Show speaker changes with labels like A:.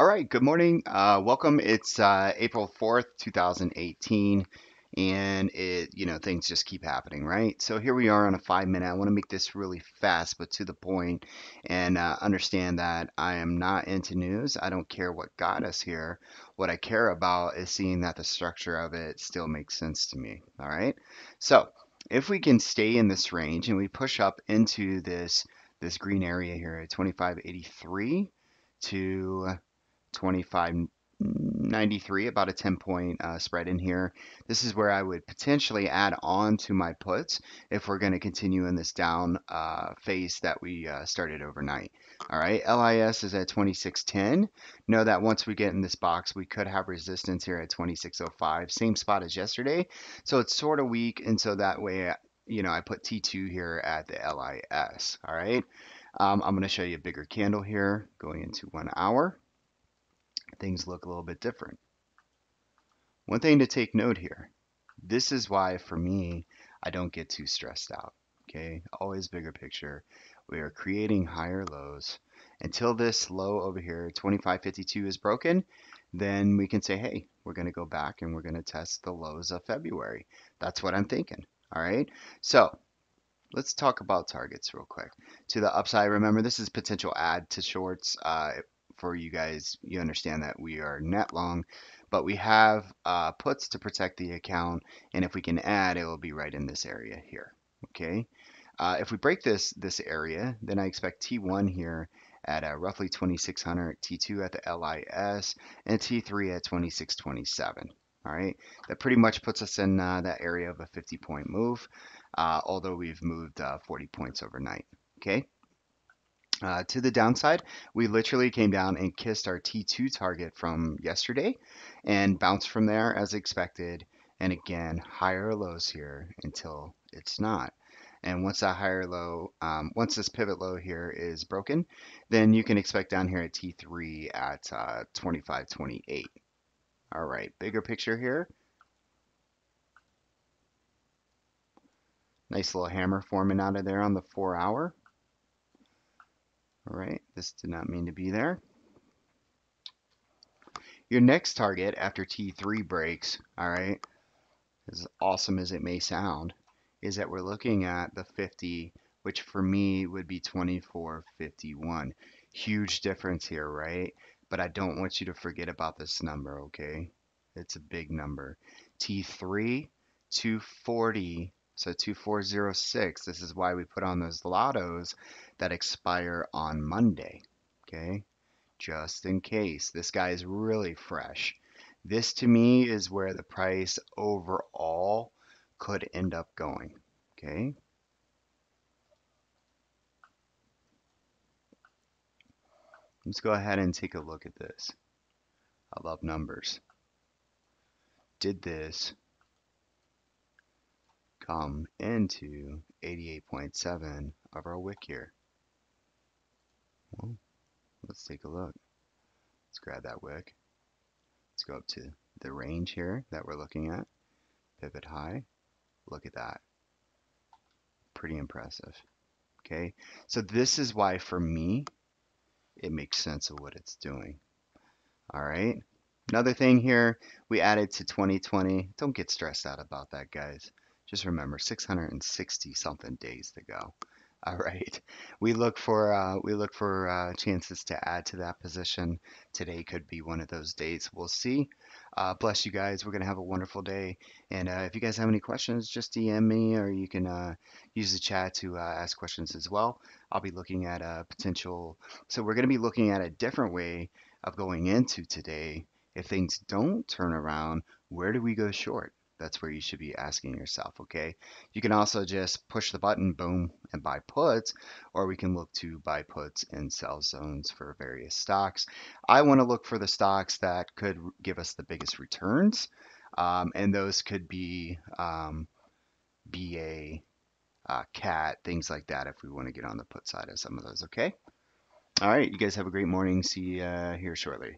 A: All right, good morning. Uh, welcome. It's uh, April 4th, 2018, and it, you know, things just keep happening, right? So here we are on a five minute. I want to make this really fast, but to the point, and uh, understand that I am not into news. I don't care what got us here. What I care about is seeing that the structure of it still makes sense to me. All right. So if we can stay in this range and we push up into this this green area here at 2583 to 2593, about a 10 point uh, spread in here. This is where I would potentially add on to my puts if we're going to continue in this down uh, phase that we uh, started overnight. All right, LIS is at 2610. Know that once we get in this box, we could have resistance here at 2605, same spot as yesterday. So it's sort of weak, and so that way, you know, I put T2 here at the LIS. All right. Um, I'm going to show you a bigger candle here going into one hour things look a little bit different. One thing to take note here, this is why for me, I don't get too stressed out. Okay, always bigger picture. We are creating higher lows. Until this low over here, 2552 is broken, then we can say, hey, we're going to go back and we're going to test the lows of February. That's what I'm thinking. All right. So let's talk about targets real quick. To the upside, remember this is potential add to shorts. Uh, for you guys, you understand that we are net long, but we have uh, puts to protect the account. And if we can add, it will be right in this area here. Okay. Uh, if we break this this area, then I expect T1 here at uh, roughly 2600, T2 at the LIS, and T3 at 2627. All right, that pretty much puts us in uh, that area of a 50 point move, uh, although we've moved uh, 40 points overnight. Okay. Uh, to the downside, we literally came down and kissed our T2 target from yesterday and bounced from there as expected. And again, higher lows here until it's not. And once that higher low, um, once this pivot low here is broken, then you can expect down here at T3 at uh, 25.28. All right, bigger picture here. Nice little hammer forming out of there on the four hour. All right, this did not mean to be there. Your next target after T3 breaks, all right, as awesome as it may sound, is that we're looking at the 50, which for me would be 2451. Huge difference here, right? But I don't want you to forget about this number, okay? It's a big number. T3, 240 so 2406, this is why we put on those lottos that expire on Monday. Okay, just in case. This guy is really fresh. This to me is where the price overall could end up going. Okay. Let's go ahead and take a look at this. I love numbers. Did this come into 88.7 of our wick here? Well, let's take a look. Let's grab that wick. Let's go up to the range here that we're looking at. Pivot high. Look at that. Pretty impressive. Okay, so this is why for me, it makes sense of what it's doing. All right. Another thing here, we added to 2020. Don't get stressed out about that, guys. Just remember, 660 something days to go. All right, we look for uh, we look for uh, chances to add to that position. Today could be one of those days. We'll see. Uh, bless you guys. We're gonna have a wonderful day. And uh, if you guys have any questions, just DM me, or you can uh, use the chat to uh, ask questions as well. I'll be looking at a potential. So we're gonna be looking at a different way of going into today. If things don't turn around, where do we go short? That's where you should be asking yourself, okay? You can also just push the button, boom, and buy puts, or we can look to buy puts and sell zones for various stocks. I want to look for the stocks that could give us the biggest returns, um, and those could be um, BA, uh, CAT, things like that if we want to get on the put side of some of those, okay? All right, you guys have a great morning. See you uh, here shortly.